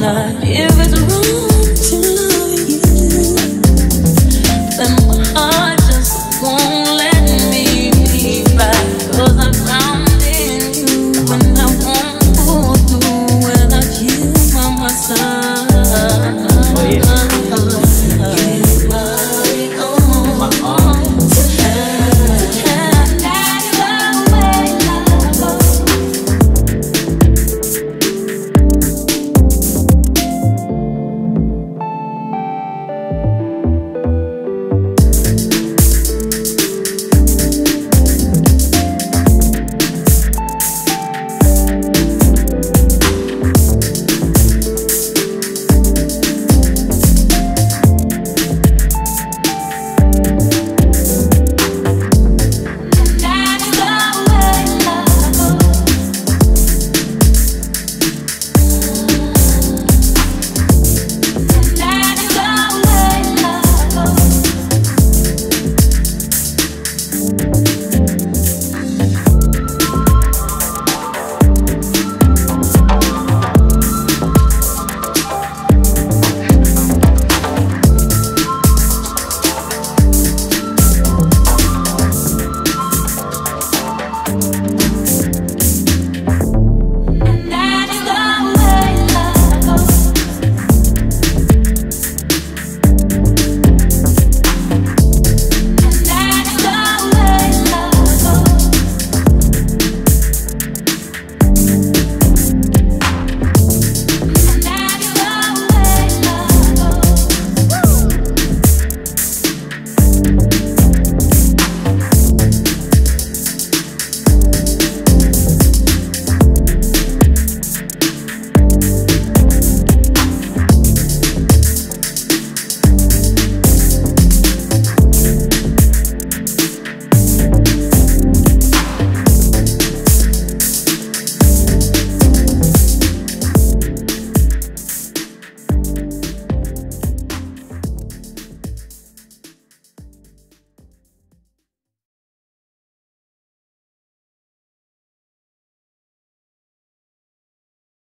Night.